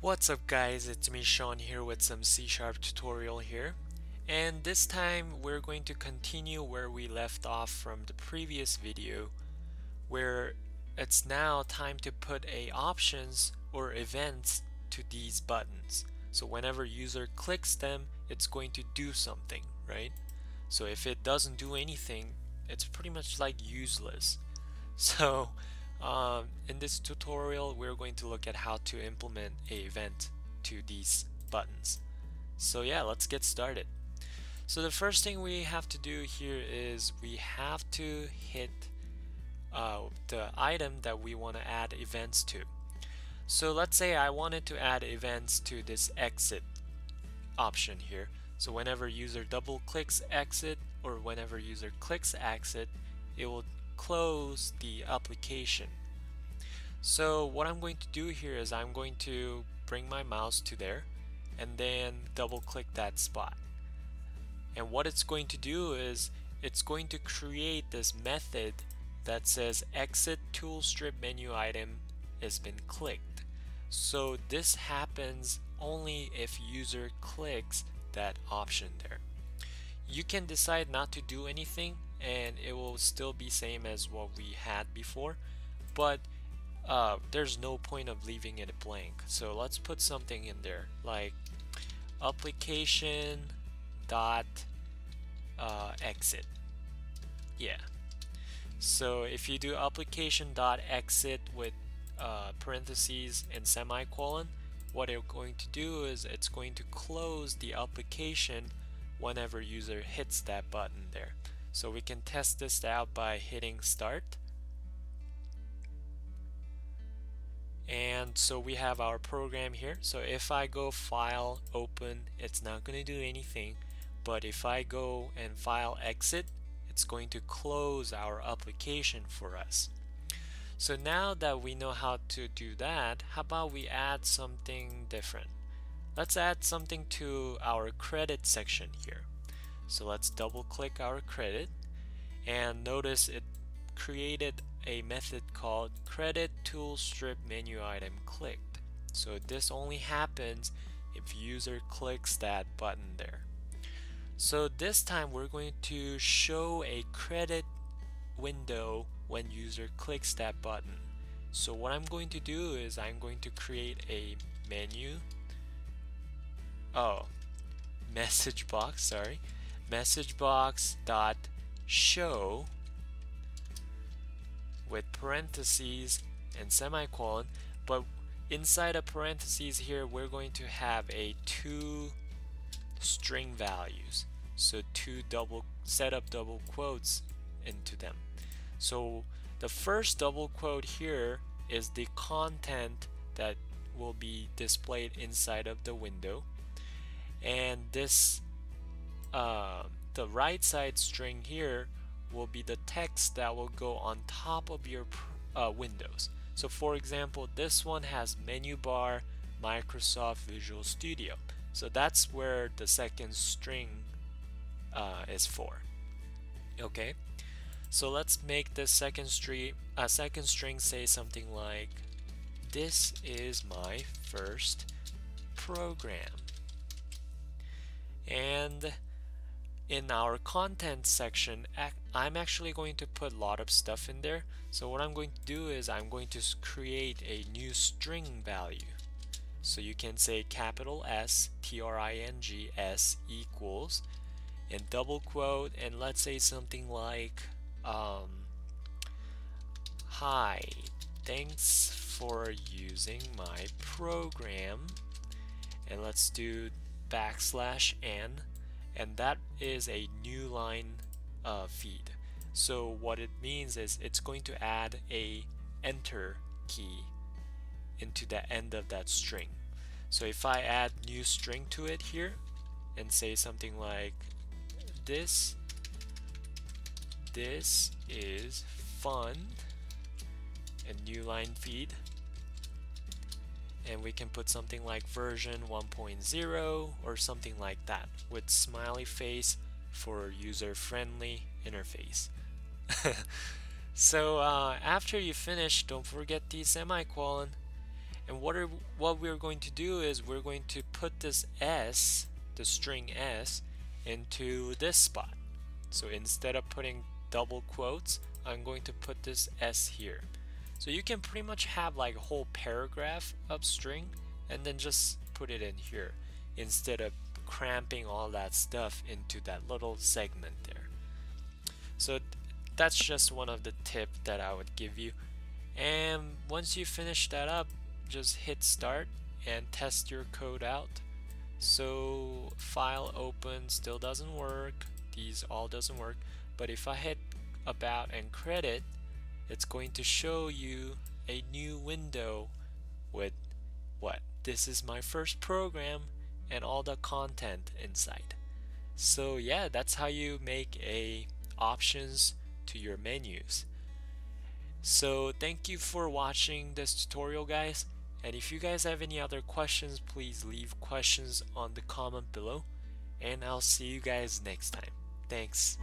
What's up guys, it's me Shawn here with some C-Sharp tutorial here. And this time we're going to continue where we left off from the previous video where it's now time to put a options or events to these buttons. So whenever user clicks them, it's going to do something, right? So if it doesn't do anything, it's pretty much like useless. So um, in this tutorial, we're going to look at how to implement a event to these buttons. So yeah, let's get started. So the first thing we have to do here is we have to hit uh, the item that we want to add events to. So let's say I wanted to add events to this exit option here. So whenever user double clicks exit or whenever user clicks exit, it will close the application. So what I'm going to do here is I'm going to bring my mouse to there and then double click that spot. And what it's going to do is it's going to create this method that says exit tool strip menu item has been clicked. So this happens only if user clicks that option there. You can decide not to do anything and it will still be same as what we had before but uh, there's no point of leaving it blank. So let's put something in there like application dot uh, exit. Yeah. So if you do application dot exit with uh, parentheses and semicolon what it's going to do is it's going to close the application whenever user hits that button there so we can test this out by hitting start. And so we have our program here. So if I go file open, it's not going to do anything. But if I go and file exit, it's going to close our application for us. So now that we know how to do that, how about we add something different? Let's add something to our credit section here. So let's double click our credit and notice it created a method called credit tool strip menu item clicked. So this only happens if user clicks that button there. So this time we're going to show a credit window when user clicks that button. So what I'm going to do is I'm going to create a menu oh message box sorry message box dot show with parentheses and semicolon but inside of parentheses here we're going to have a two string values. So two double set up double quotes into them. So the first double quote here is the content that will be displayed inside of the window. And this uh, the right side string here will be the text that will go on top of your uh, windows. So for example, this one has menu bar Microsoft Visual Studio. So that's where the second string uh, is for. Okay, so let's make the second string uh, second string say something like, "This is my first program," and in our content section I'm actually going to put a lot of stuff in there. So what I'm going to do is I'm going to create a new string value. So you can say capital S T-R-I-N-G S equals and double quote and let's say something like um, hi thanks for using my program. And let's do backslash n and that is a new line uh, feed. So what it means is it's going to add a enter key into the end of that string. So if I add new string to it here and say something like this this is fun and new line feed and we can put something like version 1.0 or something like that with smiley face for user friendly interface so uh, after you finish, don't forget the semicolon. And what are what we're going to do is we're going to put this s, the string s, into this spot. So instead of putting double quotes, I'm going to put this s here. So you can pretty much have like a whole paragraph of string and then just put it in here instead of cramping all that stuff into that little segment there. So that's just one of the tip that I would give you. And once you finish that up, just hit start and test your code out. So file open still doesn't work. These all doesn't work. But if I hit about and credit, it's going to show you a new window with what? This is my first program and all the content inside. So yeah, that's how you make a options to your menus. So thank you for watching this tutorial guys and if you guys have any other questions please leave questions on the comment below and I'll see you guys next time. Thanks.